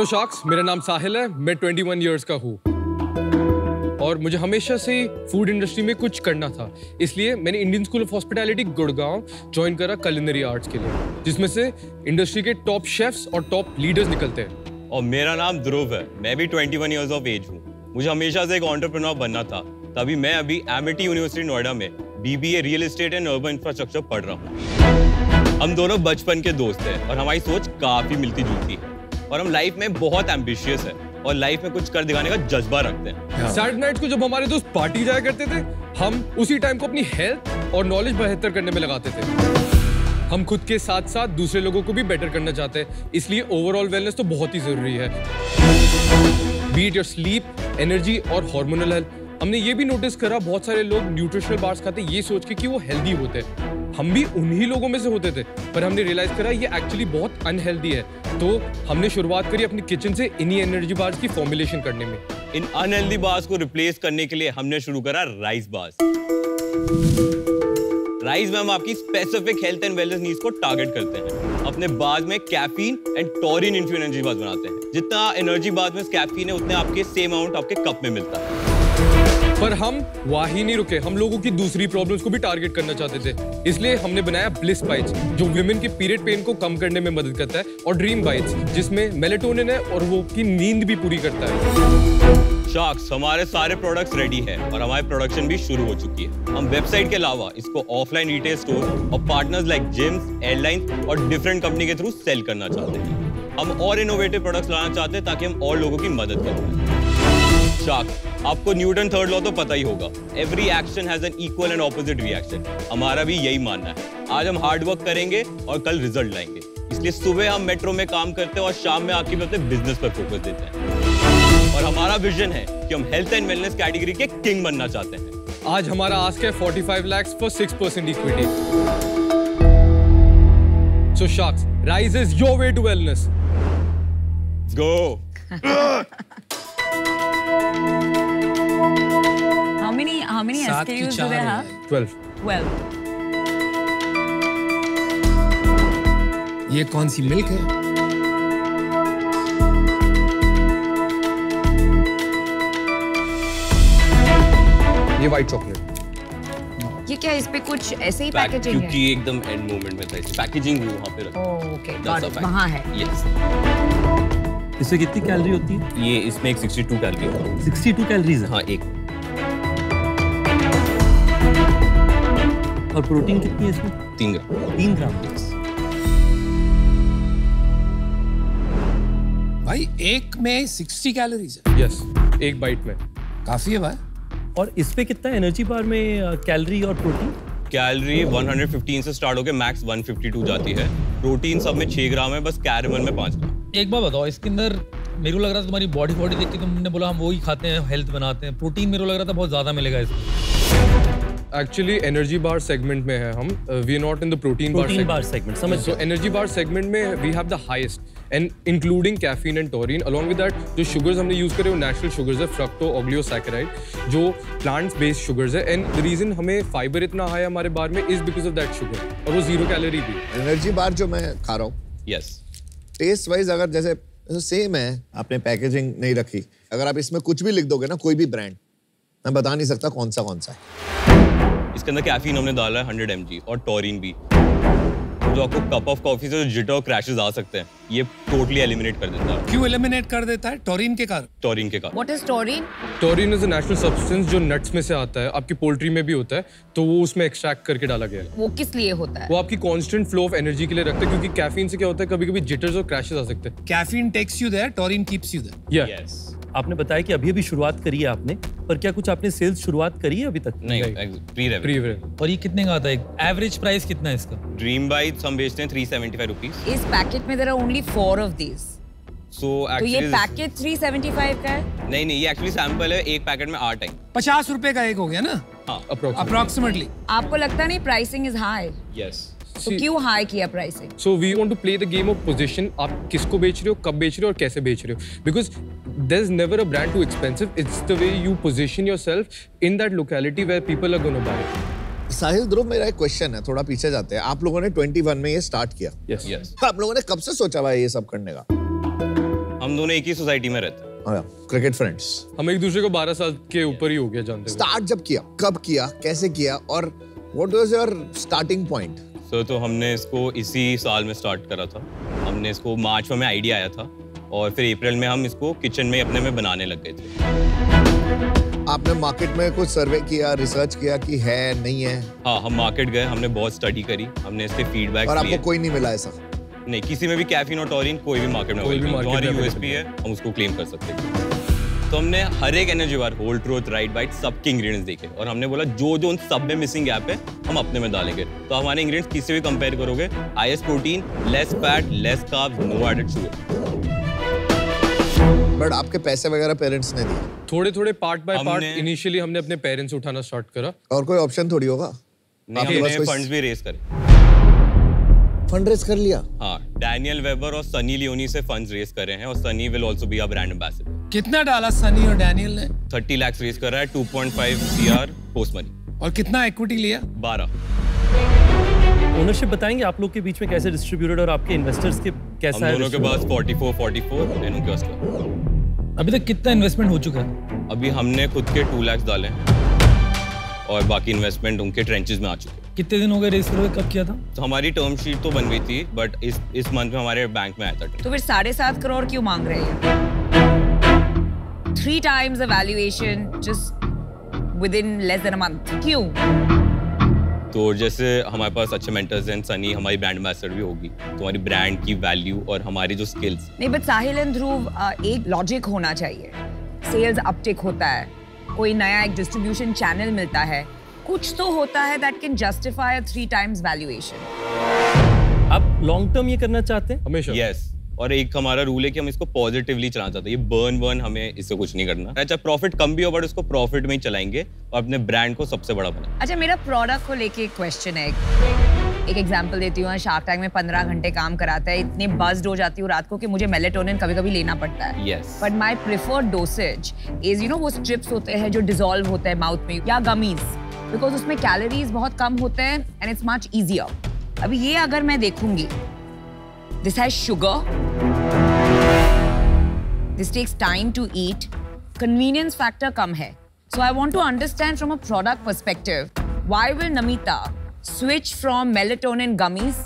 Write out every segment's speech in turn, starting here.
Hello sharks मेरा नाम साहिल है। मैं 21 इयर्स का हूँ। और मुझे हमेशा से फ़ूड इंडस्ट्री में कुछ करना था। इसलिए मैंने Indian School of Hospitality Gurgaon join करा कलिनरी आर्ट्स के लिए, जिसमें से इंडस्ट्री के टॉप शेफ्स और टॉप लीडर्स निकलते हैं। और मेरा नाम ध्रुव है। मैं भी 21 इयर्स ऑफ़ एज हूँ। मुझे हमेशा से एक ऑन्टरप्रेन्योर बनना था। तभी मैं अभी एमिटी यूनिवर्सिटी नोएडा में BBA real estate and urban infrastructure पढ़ रहा हूँ। हम दोनों बचपन के दोस्त हैं और हमारी सोच काफ़ी मिलती जुलती है। और हम लाइफ में बहुत एम्बिशियस है और लाइफ में कुछ कर दिखाने का जज्बा रखते हैं। सैटरडे नाइट्स को जब हमारे दोस्त पार्टी जाया करते थे हम उसी टाइम को अपनी हेल्थ और नॉलेज बेहतर करने में लगाते थे। हम खुद के साथ साथ दूसरे लोगों को भी बेटर करना चाहते हैं। इसलिए ओवरऑल वेलनेस तो बहुत ही ज़रूरी है। बीट योर स्लीप एनर्जी और हार्मोनल हेल्थ हमने ये भी नोटिस करा बहुत सारे लोग न्यूट्रिशनल बार्स खाते ये सोच के कि वो हेल्दी होते हैं। हम भी उन्हीं लोगों में से होते थे। पर हमने रियलाइज़ करा, ये एक्चुअली बहुत अनहेल्दी है। तो हमने शुरुआत करी अपनी किचन से इन्हीं एनर्जी बार्स की फॉर्मुलेशन करने में। इन अनहेल्दी बार्स को रिप्लेस करने के लिए हमने शुरू करा राइस बार्स राइस में हम आपकी specific health and wellness needs को टारगेट करते हैं। अपने बार्स में caffeine and taurine infuse energy bars बनाते हैं। जितना एनर्जी बार्स में कैफीन है, उतने आपके सेम अमाउंट आपके कप में मिलता है। पर हम वहाँ नहीं रुके। हम लोगों की दूसरी प्रॉब्लम्स को भी टारगेट करना चाहते थे। इसलिए हमने बनाया ब्लिस बाइट्स जो वुमेन की पीरियड पेन को कम करने में मदद करता है, और ड्रीम बाइट्स जिसमें मेलेटोनिन है और वो की नींद भी पूरी करता है। शार्क्स हमारे सारे प्रोडक्ट्स रेडी है, और हमारी प्रोडक्शन भी शुरू हो चुकी है। हम वेबसाइट के अलावा इसको ऑफलाइन रिटेल स्टोर और पार्टनर्स लाइक जिम्स एयरलाइंस और डिफरेंट कंपनी के थ्रू सेल करना चाहते हैं। हम और इनोवेटिव प्रोडक्ट्स लाना चाहते हैं, ताकि हम और लोगों की मदद कर। शार्क आपको न्यूटन थर्ड लॉ तो पता ही होगा। Every action has an equal and opposite reaction हमारा भी यही मानना है। आज हम हार्ड वर्क करेंगे और कल रिज़ल्ट लाएँगे। इसलिए सुबह हम मेट्रो में काम करते हैं और शाम में आके अपने बिज़नेस पर फोकस देते हैं। और हमारा विजन है कि हम हेल्थ एंड वेलनेस कैटेगरी के किंग बनना चाहते हैं। आज हमारा आस्क है 45 lakhs for 6% equity. So sharks, rise is your way to wellness. Go How many SKUs do they have? 12. Well, ये कौन सी मिल्क है ये white chocolate. ये क्या इस पे कुछ ऐसे ही पैकेजिंग है? क्योंकि एकदम एंड मोमेंट में था पैकेजिंग भी वहाँ पे रखा Oh, okay, got it. वहाँ है। यस इसमें कितनी कैलोरी होती है ये इसमें एक 62 कैलोरी है 62 कैलोरीज है हाँ एक और प्रोटीन कितनी है इसमें? तीन ग्राम। तीन ग्राम भाई एक में 60 कैलोरीज है। Yes. एक बाइट में. काफ़ी है भाई। और इस पे कितना एनर्जी बार में कैलोरी और प्रोटीन कैलोरी 115 से स्टार्ट होकर मैक्स 152 जाती है। प्रोटीन सब में 6 ग्राम है बस कैरेमल में 5 ग्राम। एक बात बताओ इसके अंदर मेरे को लग रहा था तुम्हारी बॉडी बॉडी देख के तुमने बोला हम वो ही खाते हैं हेल्थ बनाते हैं। प्रोटीन मेरे को लग रहा था बहुत ज़्यादा मिलेगा इसमें। एक्चुअली एनर्जी बार सेगमेंट में है हम. We not in the protein bar bar segment समझ सो एनर्जी बार सेगमेंट में we have the highest and including caffeine and taurine along with that जो शुगर्स हमने यूज़ करे वो नेचुरल शुगर्स है फ्रक्टो ऑग्लियो जो प्लांट्स बेस्ड शुगर्स है एंड रीजन हमें फाइबर इतना हाई है हमारे बार में is because of that sugar और वो ज़ीरो कैलोरी भी. एनर्जी बार जो मैं खा रहा हूँ यस टेस्ट वाइज अगर जैसे सेम है आपने पैकेजिंग नहीं रखी अगर आप इसमें कुछ भी लिख दोगे ना कोई भी ब्रांड मैं बता नहीं सकता कौन सा कौन सा है। इसके अंदर कैफीन हमने डाला है 100 mg और टोरिन भी जो आपको कप ऑफ़ कॉफ़ी से जो जिटर और क्रैशेस आ सकते हैं ये टोटली एलिमिनेट कर देता है क्यों एलिमिनेट कर देता है टोरिन के कारण टोरिन के कारण What is taurine? Taurine is a natural substance जो nuts में से आता है. आपकी पोल्ट्री में भी होता है. तो वो उसमें एक्सट्रैक्ट करके डाला गया है. वो किस लिए होता है? वो आपकी कांस्टेंट फ्लो ऑफ़ एनर्जी के लिए रखते हैं क्योंकि कैफीन से क्या होता है कभी कभी जिटर्स और क्रैशेस आ सकते हैं caffeine takes you there taurine keeps you there yes आपने बताया कि अभी अभी शुरुआत करी है आपने पर क्या कुछ आपने सेल्स शुरुआत करी है अभी तक? नहीं प्री रेवेन्यू प्री और ये कितने का आता है? एवरेज प्राइस कितना है इसका? ड्रीम बाइट्स हम बेचते हैं 375 रुपीस इस पैकेट में there are only four of these. सो तो ये पैकेट 375 का है? नहीं नहीं ये एक्चुअली सैंपल है एक पैकेट में आठ है। पचास रुपए का एक हो गया ना? हाँ। अप्रोक्सीमेटली आपको लगता नहीं प्राइसिंग इज़ हाई यस तो क्यों हाई किया pricing so we want to play the game of position आप किसको बेच रहे हो कब बेच रहे हो और कैसे बेच रहे हो? Because there is never a brand too expensive it's the way you position yourself in that locality where people are gonna buy Sahil Dhruv मेरा एक क्वेश्चन है थोड़ा पीछे जाते हैं। आप लोगों ने 21 में ये स्टार्ट किया। यस यस आप लोगों ने कब से सोचा भाई ये सब करने का? हम दोनों एक ही सोसाइटी में रहते हैं। क्रिकेट फ्रेंड्स हम एक दूसरे को 12 साल के ऊपर ही हो गया जानते हुए। स्टार्ट जब किया कब किया कैसे किया और what was your starting point so तो हमने इसको इसी साल में स्टार्ट करा था। हमने इसको मार्च में हमें आइडिया आया था और फिर अप्रैल में हम इसको किचन में अपने में बनाने लग गए थे। आपने मार्केट में कुछ सर्वे किया रिसर्च किया कि है नहीं है? हाँ हम मार्केट गए हमने बहुत स्टडी करी हमने इसके फीडबैक और आपको कोई नहीं मिला ऐसा? नहीं किसी में भी कैफीन और टॉरिन कोई भी मार्केट में कोई भी है। हमारी में यूएसपी है हम उसको क्लेम कर सकते हैं। तो हमने हर एक energy bar Whole Truth Rite Bite सबके इंग्रेडिएंट्स देखे। और हमने बोला जो जो उन सब में मिसिंग गैप है हम अपने में डालेंगे। तो हमारे इंग्रेडिएंट्स किसी भी कंपेयर करोगे highest protein less fat less carbs no added sugar but आपके पैसे वगैरह पेरेंट्स ने दिए। थोड़े थोड़े पार्ट बाय पार्ट इनिशियली हमने अपने पेरेंट्स उठाना स्टार्ट करा। और कोई ऑप्शन थोड़ी होगा? नहीं हमने फंड्स भी रेस करे। फंड रेज कर लिया। हाँ डैनियल वेबर और सनी लियोनी से फंड्स रेस करे हैं और Sunny will also be a brand ambassador कितना डाला सनी और डैनियल ने? 30 लाख रेस कर रहा है 2.5 सीआर पोस्ट मनी और कितना इक्विटी लिया? 12 ओनरशिप बताएँगे आप लोग के बीच में कैसे डिस्ट्रीब्यूटेड और आपके इन्वेस्टर्स के हम कैसा है दोनों के पास 44 44 एंड उनके पास अभी तक कितना इन्वेस्टमेंट हो चुका है? अभी हमने खुद के 2 लाख डाले हैं और बाकी इन्वेस्टमेंट उनके ट्रेंचेस में आ चुके हैं। कितने दिन हो गए रेस करके कब किया था? तो हमारी टर्म शीट तो बन गई थी बट इस इस मंथ में हमारे बैंक में आया था तो फिर साढ़े सात करोड़ क्यों मांग रहे हैं? Three times valuation just within less than a month क्यों? तो जैसे हमारे पास अच्छे मेंटर्स हैं सनी हमारी ब्रांड एम्बेसडर भी होगी तो हमारी ब्रांड की वैल्यू और हमारी जो स्किल्स नहीं बट साहिल एंड ध्रुव एक लॉजिक होना चाहिए। सेल्स अपटिक होता है कोई नया एक डिस्ट्रीब्यूशन चैनल मिलता है कुछ तो होता है that can justify three times valuation आप लॉन्ग टर्म ये करना चाहते हैं? हमेशा। Yes yes. और एक हमारा रूल है कि हम इसको पॉजिटिवली चलाना चाहते हैं। ये बर्न वर्न हमें इससे कुछ नहीं करना। अच्छा प्रॉफिट कम भी हो बट उसको प्रॉफिट में ही चलाएँगे और अपने ब्रांड को सबसे बड़ा बनाए अच्छा मेरा प्रोडक्ट को लेके एक क्वेश्चन है। एक एग्जांपल देती हूँ शार्क टैंक में पंद्रह घंटे काम कराता है। इतने बज्ड हो जाती हूँ रात को कि मुझे मेलेटोनिन कभी कभी लेना पड़ता है। Yes but my preferred dosage is you know वो स्ट्रिप्स होते हैं जो डिजोल्व होते हैं माउथ में या गमीज बिकॉज़ उसमें कैलोरीज बहुत कम होते हैं एंड इट्स मच इजियर अभी ये अगर मैं देखूँगी this has sugar this takes time to eat convenience factor कम है. So I want to understand from a product perspective why will Namita switch from melatonin gummies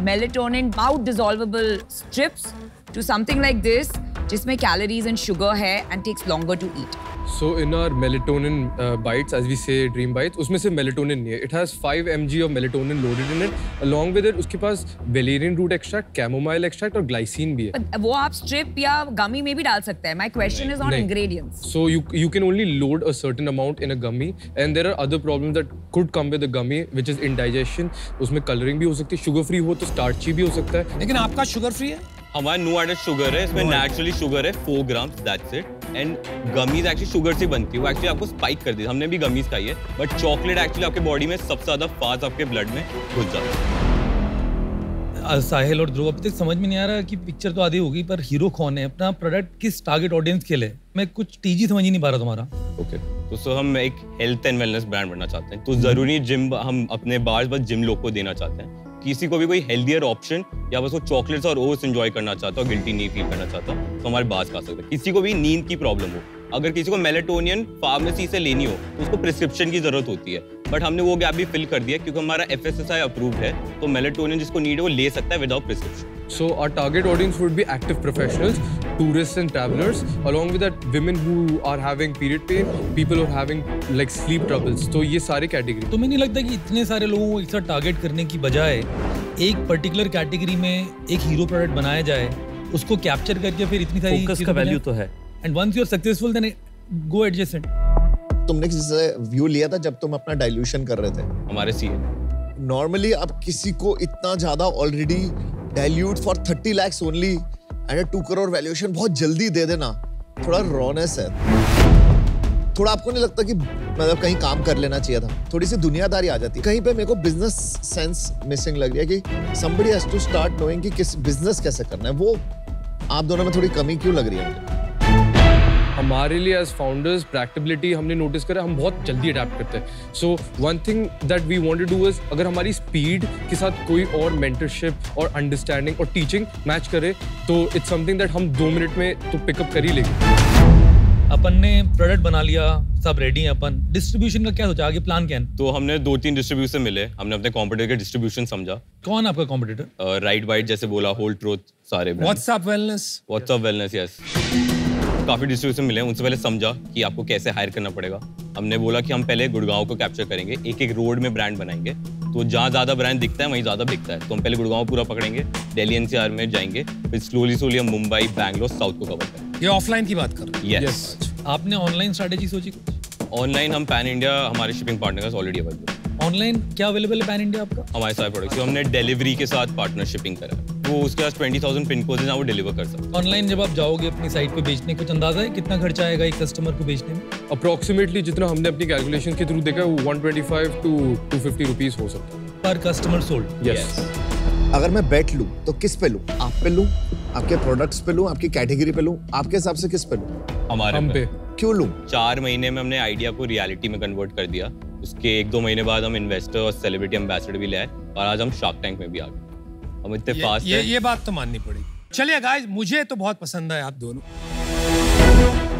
melatonin bout dissolvable strips to something like this जिसमें calories and sugar है and takes longer to eat so in our melatonin bites as we say dream bites उसमें से melatonin नहीं है। It has five M G of melatonin loaded in it along with it उसके पास valerian root extract chamomile extract और glycine भी है। वो आप स्ट्रिप या गमी में भी डाल सकते हैं। My question is on ingredients so you you can only load a certain amount in a gummy and there are other problem that could come with a gummy which is indigestion उसमें colouring भी हो सकती है। Sugar free हो तो starchy भी हो सकता है। लेकिन आपका शुगर फ्री है? हमारा नो एडेड शुगर है इसमें नेचुरली शुगर है four gram that's it and gummies actually sugar से बनती है वो एक्चुअली आपको स्पाइक कर देती है। हमने भी गमीज खाई है बट चॉकलेट एक्चुअली आपके बॉडी में सबसे ज़्यादा फास्ट आपके ब्लड में घुस जाता है। साहिल और ध्रुव अभी तक समझ में नहीं आ रहा कि पिक्चर तो आधी होगी पर हीरो कौन है? अपना प्रोडक्ट किस टारगेट ऑडियंस के लिए? मैं कुछ टीजी समझ ही नहीं पा रहा तुम्हारा। ओके तो सो हम एक हेल्थ एंड वेलनेस ब्रांड बनना चाहते हैं। तो ज़रूरी जिम हम अपने बार बस जिम लोग को देना चाहते हैं। किसी को भी कोई हेल्दियर ऑप्शन या बस वो चॉकलेट्स और ओट्स एंजॉय करना चाहता हो गिल्टी नहीं फील करना चाहता तो हमारे पास खा सकते हैं। किसी को भी नींद की प्रॉब्लम हो अगर किसी को मेलेटोनियन फार्मेसी से लेनी हो तो उसको प्रिस्क्रिप्शन की ज़रूरत होती है बट हमने वो गैप भी फिल कर दिया क्योंकि हमारा F S S I approved है तो मेलेटोनियन जिसको नीड है वो ले सकता है without prescription So our target audience would be active professionals, tourists and travelers. Along with that, women who are having period pain, people who are having like sleep troubles. तो ये सारे category. तुम्हें नहीं लगता कि इतने सारे लोगों को एक साथ टारगेट करने की बजाय एक पर्टिकुलर कैटेगरी में एक हीरो प्रोडक्ट बनाया जाए उसको कैप्चर करके फिर इतनी सारी फोकस का वैल्यू तो है and once you are successful then go adjacent तुमने किसी से व्यू लिया था जब तुम अपना डाइल्यूशन कर रहे थे? हमारे सी नॉर्मली आप किसी को इतना ज़्यादा already dilute for thirty lakhs only and two crore valuation बहुत जल्दी दे देना। थोड़ा रॉनेस है। थोड़ा आपको नहीं लगता कि मतलब कहीं काम कर लेना चाहिए था? थोड़ी सी दुनियादारी आ जाती। कहीं पे मेरे को बिज़नेस सेंस मिसिंग लग रही है कि somebody has to start knowing कि किस बिज़नेस कैसे करना है। वो आप दोनों में थोड़ी कमी क्यों लग रही है? मुझे हमारे लिए एज फाउंडर्स प्रैक्टिबिलिटी हमने नोटिस करा हम बहुत जल्दी अडेप्ट करते हैं। So one thing that we want to do is अगर हमारी स्पीड के साथ कोई और मेंटरशिप और अंडरस्टैंडिंग और टीचिंग मैच करे तो इट्स समथिंग दैट हम दो मिनट में तो पिकअप कर ही लेंगे। अपन ने प्रोडक्ट बना लिया सब रेडी है अपन। डिस्ट्रीब्यूशन का क्या सोचा? आगे प्लान क्या है? तो हमने दो तीन डिस्ट्रीब्यूशन मिले। हमने अपने कॉम्पिटिटर के डिस्ट्रीब्यूशन समझा। कौन आपका कॉम्पिटिटर राइट बाइट जैसे बोला होल ट्रूथ सारे WhatsApp wellness WhatsApp wellness yes काफ़ी डिस्ट्रीब्यूशन मिले उनसे पहले समझा कि आपको कैसे हायर करना पड़ेगा। हमने बोला कि हम पहले गुड़गांव को कैप्चर करेंगे एक एक रोड में ब्रांड बनाएँगे। तो जहाँ ज़्यादा ब्रांड दिखता है वहीं ज़्यादा बिकता है। तो हम पहले गुड़गांव पूरा पकड़ेंगे दिल्ली एनसीआर में जाएँगे फिर स्लोली स्लोली हम मुंबई बैंगलोर साउथ को कवर करेंगे। ये ऑफलाइन की बात कर रहे हैं? यस आपने ऑनलाइन स्ट्रेटेजी सोची कुछ? ऑनलाइन हम पैन इंडिया हमारे shipping partner already available online क्या अवेलेबल है पैन इंडिया आपका? हमारे सारे प्रोडक्ट्स हमने डिलीवरी के साथ पार्टनरशिपिंग करा। है वो उसके पास ट्वेंटी थाउज़ेंड पिन कोड है जहाँ वो डिलीवर कर सकते ऑनलाइन जब आप जाओगे अपनी साइट पे बेचने कुछ अंदाज़ा है कितना खर्चा आएगा एक कस्टमर को बेचने में? अप्रोक्सीमेटली जितना हमने अपनी कैलकुलेशन के थ्रू देखा है वो 125 टू 250 रुपीस हो सकता है। पर कस्टमर सोल्ड यस अगर मैं बेट लूँ तो किस पे लूँ? आप पे लूँ? आपके प्रोडक्ट्स पे लूँ? आपकी कैटेगरी पे लूँ? आपके हिसाब से किस पे लूँ? हमारे हम पे। क्यों लूँ? चार महीने में हमने आइडिया को रियलिटी में कन्वर्ट कर दिया। उसके एक दो महीने बाद हम इन्वेस्टर और सेलिब्रिटी एम्बेसडर भी ले आए और आज हम शार्क टैंक में भी आ गए। हम इतने ये, फास्ट ये, हैं। ये बात तो माननी पड़ेगी चलिए गाइस मुझे तो बहुत पसंद है आप दोनों।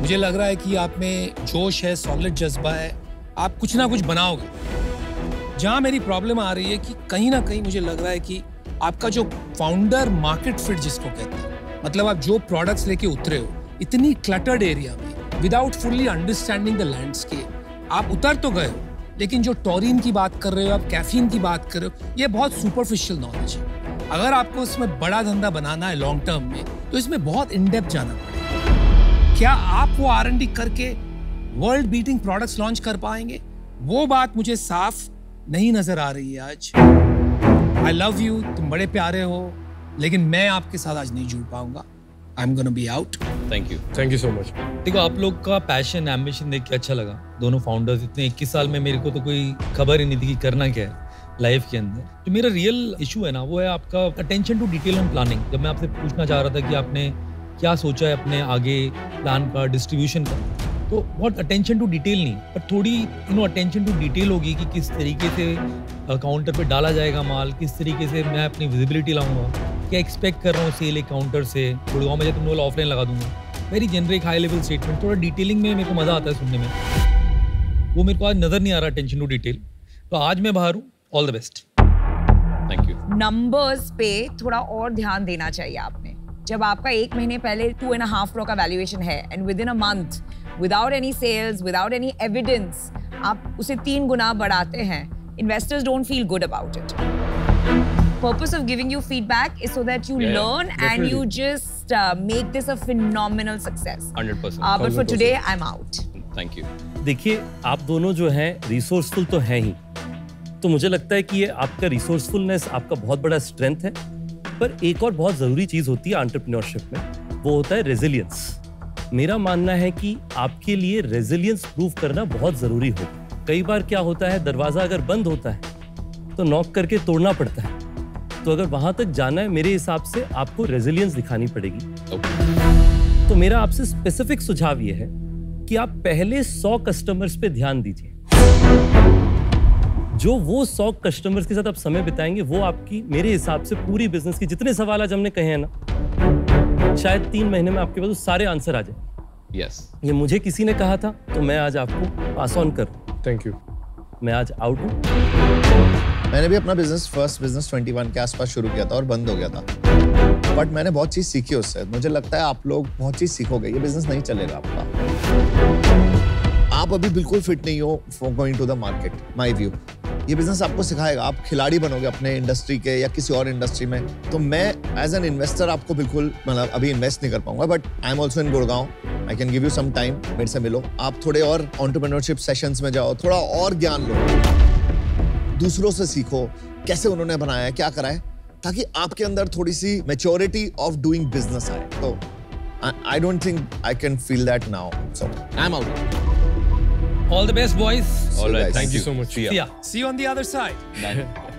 मुझे लग रहा है कि आप में जोश है सॉलिड जज्बा है। आप कुछ ना कुछ बनाओगे। जहाँ मेरी प्रॉब्लम आ रही है कि कहीं ना कहीं मुझे लग रहा है कि आपका जो फाउंडर मार्केट फिट जिसको कहते हैं मतलब आप जो प्रोडक्ट्स लेके उतरे हो इतनी क्लटर्ड एरिया में without fully understanding the landscape आप उतर तो गए हो लेकिन जो टॉरिन की बात कर रहे हो आप कैफीन की बात कर रहे हो ये बहुत सुपरफिशियल नॉलेज है। अगर आपको इसमें बड़ा धंधा बनाना है लॉन्ग टर्म में तो इसमें बहुत इनडेप्थ जाना पड़ेगा। क्या आप वो आरएनडी करके वर्ल्ड बीटिंग प्रोडक्ट्स लॉन्च कर पाएँगे? वो बात मुझे साफ़ नहीं नज़र आ रही है आज। आई लव यू तुम बड़े प्यारे हो लेकिन मैं आपके साथ आज नहीं जुड़ पाऊँगा। I am gonna be out thank you thank you so much देखो आप लोग का पैशन एम्बिशन देख के अच्छा लगा। दोनों फाउंडर्स इतने 21 साल में मेरे को तो कोई खबर ही नहीं थी कि करना क्या है। लाइफ के अंदर। जो मेरा रियल इशू है ना, वो है आपका attention to detail and planning जब मैं आपसे पूछना चाह रहा था कि आपने क्या सोचा है अपने आगे प्लान का डिस्ट्रीब्यूशन का तो बहुत अटेंशन टू डिटेल नहीं पर थोड़ी you know attention to detail होगी कि किस तरीके से काउंटर पे डाला जाएगा माल, किस तरीके से मैं अपनी विजिबिलिटी लाऊँगा, क्या एक्सपेक्ट कर रहा हूँ सेल एक काउंटर से गुड़गांव में तुमने बोला ऑफलाइन लगा दूँगा। Very generic high level statement थोड़ा डिटेलिंग में मेरे को मज़ा आता है सुनने में। वो मेरे को आज नज़र नहीं आ रहा अटेंशन टू डिटेल तो आज मैं बाहर हूँ all the best thank you numbers पे थोड़ा और ध्यान देना चाहिए आपने। जब आपका एक महीने पहले टू एंड हाफ़ करोड़ का वैल्यूएशन है and within a month without any sales without any evidence आप उसे तीन गुना बढ़ाते हैं investors don't feel good about it purpose of giving you feedback is so that you Yeah, learn and you just uh, make this a phenomenal success. Hundred Uh, percent but for today, I'm out. Thank you देखिए आप दोनों जो हैं resourceful तो हैं ही तो मुझे लगता है कि ये आपका रिसोर्सफुलनेस आपका बहुत बड़ा स्ट्रेंथ है। पर एक और बहुत ज़रूरी चीज़ होती है एंटरप्रेन्योरशिप में, वो होता है रेजिलियंस मेरा मानना है कि आपके लिए रेजिलियंस प्रूव करना बहुत ज़रूरी हो। कई बार क्या होता है, दरवाज़ा अगर बंद होता है तो नॉक करके तोड़ना पड़ता है। तो अगर वहाँ तक जाना है, मेरे हिसाब से आपको रेजिलियंस दिखानी पड़ेगी। okay. तो मेरा आपसे स्पेसिफिक सुझाव ये है कि आप पहले सौ कस्टमर्स पे ध्यान दीजिए। जो वो 100 कस्टमर्स के साथ आप समय बिताएँगे वो आपकी मेरे हिसाब से पूरी बिज़नेस की जितने सवाल आज हमने कहे हैं ना शायद तीन महीने में आपके पास सारे आंसर आ जाए। यस ये मुझे किसी ने कहा था तो मैं आज आपको पास ऑन करूँ थैंक यू मैं आज आउट हूँ। मैंने भी अपना बिज़नेस फ़र्स्ट बिज़नेस 21 के आसपास शुरू किया था और बंद हो गया था। बट मैंने बहुत चीज़ सीखी उससे। मुझे लगता है आप लोग बहुत चीज़ सीखोगे। ये बिज़नेस नहीं चलेगा आपका। आप अभी बिल्कुल फिट नहीं हो for going to the market my view ये बिज़नेस आपको सिखाएगा। आप खिलाड़ी बनोगे अपने इंडस्ट्री के या किसी और इंडस्ट्री में। तो मैं एज एन इन्वेस्टर आपको बिल्कुल मतलब अभी इन्वेस्ट नहीं कर पाऊँगा but I am also in Gurgaon I can give you some time मेरे से मिलो। आप थोड़े और ऑन्टरप्रेन्योरशिप सेशंस में जाओ, थोड़ा और ज्ञान लो। दूसरों से सीखो, कैसे उन्होंने बनाया क्या करा है, ताकि आपके अंदर थोड़ी सी मेच्योरिटी ऑफ़ डूइंग बिज़नेस आए। तो I don't think I can feel that now so I am out All the best, boys. All right. Thank you so much. See ya. See you on the other side.